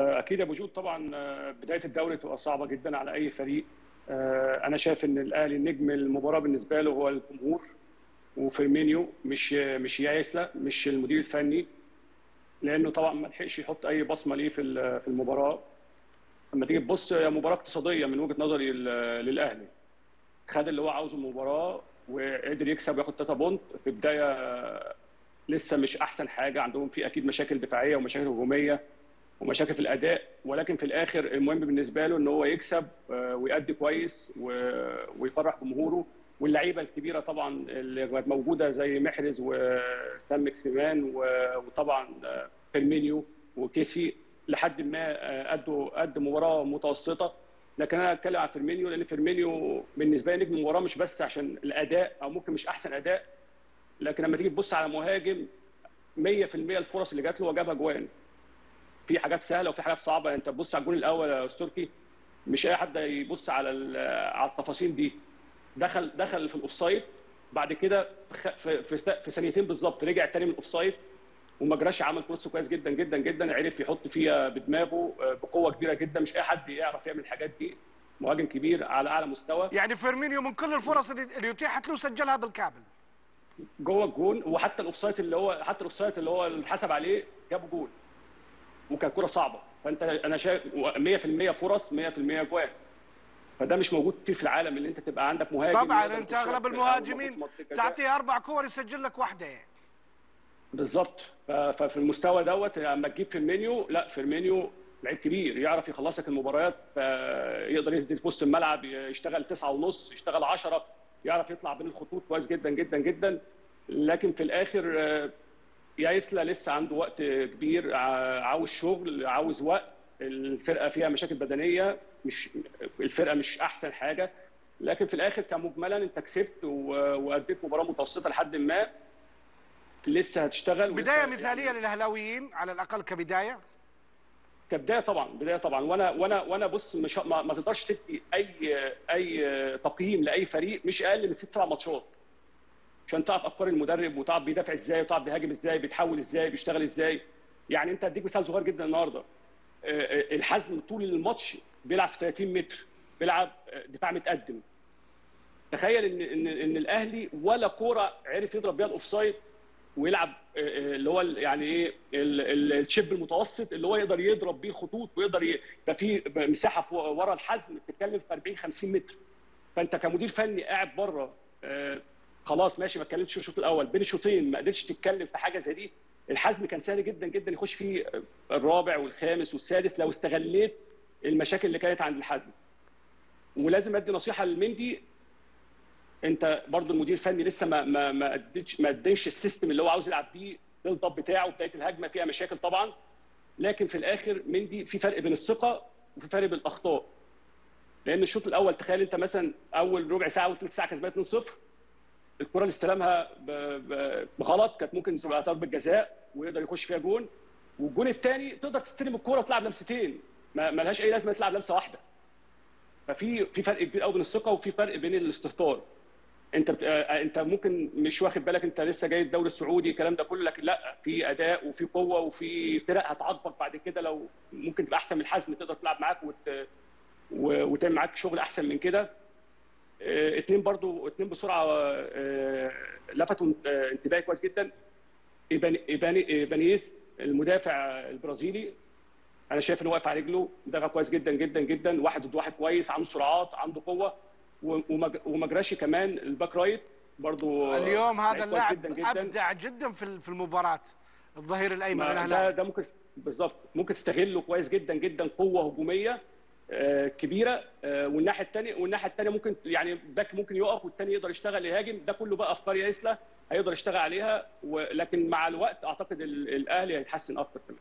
أكيد يا أبو جود طبعا بداية الدوري تبقى صعبة جدا على أي فريق. أنا شايف إن الأهلي نجم المباراة بالنسبة له هو الجمهور وفيرمينو مش مش ياسلا مش المدير الفني لأنه طبعا ما لحقش يحط أي بصمة ليه في في المباراة. لما تيجي تبص هي مباراة اقتصادية من وجهة نظري للأهلي خد اللي هو عاوزه المباراة وقدر يكسب وياخد 3 point في بدايه لسه مش أحسن حاجة عندهم في أكيد مشاكل دفاعية ومشاكل هجومية. ومشاكل في الأداء ولكن في الآخر المهم بالنسبة له إن هو يكسب ويأدي كويس ويفرح جمهوره. واللعيبة الكبيرة طبعا اللي كانت موجودة زي محرز وسان ماكسيمان وطبعا فيرمينو وكيسي لحد ما أدوا قد مباراة متوسطة. لكن أنا أتكلم عن فيرمينو لأن فيرمينو بالنسبة لي نجم المباراة مش بس عشان الأداء أو ممكن مش أحسن أداء لكن لما تيجي تبص على مهاجم 100% الفرص اللي جات له هو جابها جوان. في حاجات سهلة وفي حاجات صعبة. انت تبص على الجون الأول يا أستاذ تركي مش أي حد يبص على على التفاصيل دي. دخل دخل في ال offside بعد كده في, في, في ثانيتين بالظبط رجع تاني من ال offside ومجرشي عمل cross كويس جدا جدا جدا عرف يحط فيها بدماغه بقوة كبيرة جدا. مش أي حد يعرف يعمل الحاجات دي. مهاجم كبير على أعلى مستوى. يعني فيرمينو من كل الفرص اللي اتيحت له سجلها بالكامل. جوه الجون وحتى ال offside اللي هو حتى ال offside اللي هو اتحسب عليه جابه جول وكان كرة صعبة. فأنت أنا شايف 100% فرص 100% جوان. فده مش موجود كتير في العالم اللي أنت تبقى عندك مهاجم طبعا أنت أغلب المهاجمين تعطيه أربع كور يسجل لك واحدة يعني. بالظبط. ففي المستوى دوت لما تجيب فيرمينو لا فيرمينو لعيب كبير يعرف يخلص لك المباريات يقدر يدي في وسط الملعب يشتغل تسعة ونص يشتغل 10 يعرف يطلع بين الخطوط كويس جدا جدا جدا. لكن في الآخر يا يسلا لسه عنده وقت كبير عاوز شغل عاوز وقت. الفرقة فيها مشاكل بدنية مش الفرقة مش أحسن حاجة. لكن في الآخر كمجملا أنت كسبت وأديت مباراة متوسطة لحد ما. لسه هتشتغل بداية مثالية يعني للاهلاويين على الأقل كبداية؟ كبداية طبعا بداية طبعا. وأنا وأنا وأنا بص مش ما, ما تقدرش تدي أي أي تقييم لأي فريق مش أقل من ست سبع ماتشات. عشان تعرف افكار المدرب وتعرف بيدافع إزاي وتعرف بيهاجم إزاي بيتحول إزاي بيشتغل إزاي. يعني انت اديك مثال صغير جدا النهارده. الحزم طول الماتش بيلعب في 30 متر بيلعب دفاع متقدم. تخيل ان ان إن الأهلي ولا كورة عرف يضرب بيها الأوفسايد ويلعب اللي هو يعني إيه الشيب المتوسط اللي هو يقدر يضرب بيه خطوط ويقدر يبقى في مساحة ورا الحزم بتتكلم في 40 50 متر. فأنت كمدير فني قاعد بره خلاص ماشي ما اتكلمتش الشوط الأول. بين الشوطين ما قدرتش تتكلم في حاجة زي دي الحزم كان سهل جدا جدا يخش فيه الرابع والخامس والسادس لو استغليت المشاكل اللي كانت عند الحزم. ولازم أدي نصيحة للمندي أنت برضو المدير الفني لسه ما ما ما اديتش ما اديش ال system اللي هو عاوز يلعب بيه build up بتاعه بداية الهجمة فيها مشاكل طبعا. لكن في الآخر مندي في فرق بين الثقة وفي فرق بين الأخطاء. لأن الشوط الأول تخيل أنت مثلا أول ربع ساعة أو ثلث ساعة كسبان 2-0 الكرة اللي استلمها بغلط كانت ممكن تبقى ضربه جزاء ويقدر يخش فيها جون. والجون الثاني تقدر تستلم الكرة وتلعب لمستين. ما لهاش أي لازمة تلعب لمسة واحدة. ففي في فرق كبير قوي بين الثقة وفي فرق بين الاستهتار. انت انت ممكن مش واخد بالك انت لسه جاي الدوري السعودي الكلام ده كله لكن لأ في أداء وفي قوة وفي فرق هتعاقبك بعد كده لو ممكن تبقى أحسن من الحزم تقدر تلعب معاك وت... وتعمل معاك شغل أحسن من كده. اثنين برضو اثنين بسرعة لفتوا انتباهي كويس جدا. إيبانيز المدافع البرازيلي أنا شايف إنه واقف على رجله مدافع كويس جدا جدا جدا واحد ضد واحد كويس عنده سرعات عنده قوة ومجرشي كمان ال back right برضو اليوم هذا اللاعب أبدع جدا في في المباراة الظهير الأيمن ده, ده ممكن بالظبط ممكن تستغله كويس جدا جدا قوة هجومية. كبيرة والناحية الثانية والناحية الثانية ممكن يعني باك ممكن يقف والثاني يقدر يشتغل يهاجم. ده كله بقى أفكار ياسلا هيقدر يشتغل عليها ولكن مع الوقت أعتقد الأهلي هيتحسن أكتر كمان.